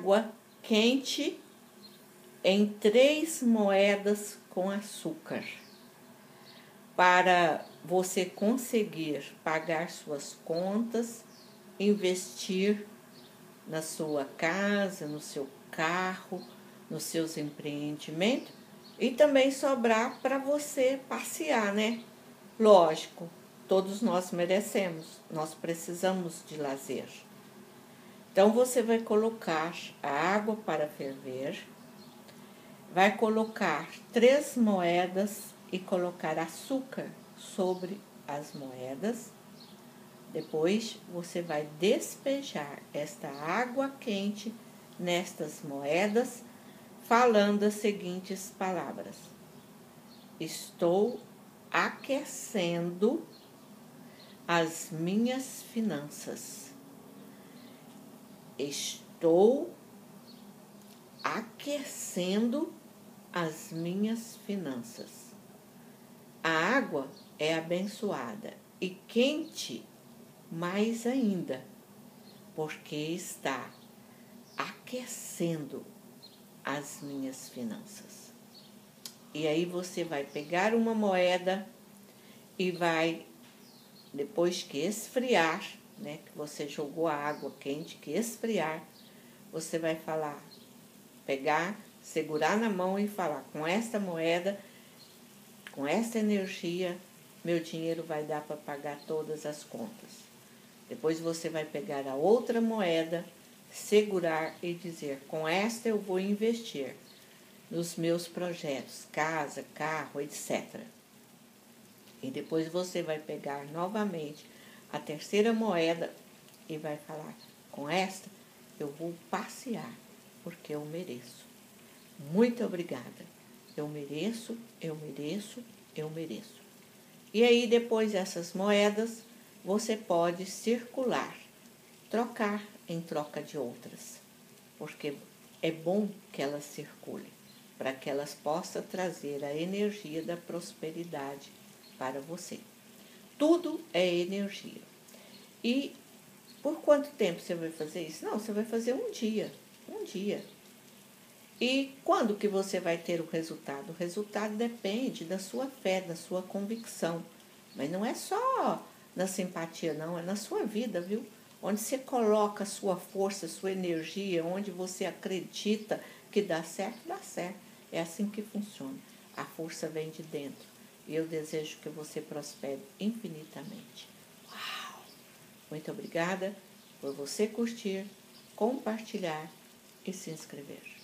água quente em três moedas com açúcar para você conseguir pagar suas contas, investir na sua casa, no seu carro, nos seus empreendimentos e também sobrar para você passear, né? Lógico, todos nós merecemos, nós precisamos de lazer. Então você vai colocar a água para ferver, vai colocar três moedas e colocar açúcar sobre as moedas. Depois você vai despejar esta água quente nestas moedas, falando as seguintes palavras: Estou aquecendo as minhas finanças. Estou aquecendo as minhas finanças. A água é abençoada e quente mais ainda, porque está aquecendo as minhas finanças. E aí você vai pegar uma moeda e vai, depois que esfriar, né, que você jogou a água quente, que esfriar, você vai falar, pegar, segurar na mão e falar: com esta moeda, com esta energia, meu dinheiro vai dar para pagar todas as contas. Depois você vai pegar a outra moeda, segurar e dizer: com esta eu vou investir nos meus projetos, casa, carro, etc. E depois você vai pegar novamente a terceira moeda e vai falar: com esta eu vou passear, porque eu mereço. Muito obrigada. Eu mereço, eu mereço, eu mereço. E aí, depois dessas moedas, você pode circular, trocar em troca de outras, porque é bom que elas circulem, para que elas possam trazer a energia da prosperidade para você. Tudo é energia. E por quanto tempo você vai fazer isso? Não, você vai fazer um dia, um dia. E quando que você vai ter o resultado? O resultado depende da sua fé, da sua convicção. Mas não é só na simpatia, não, é na sua vida, viu? Onde você coloca a sua força, a sua energia, onde você acredita que dá certo, dá certo. É assim que funciona. A força vem de dentro. E eu desejo que você prospere infinitamente. Uau! Muito obrigada por você curtir, compartilhar e se inscrever.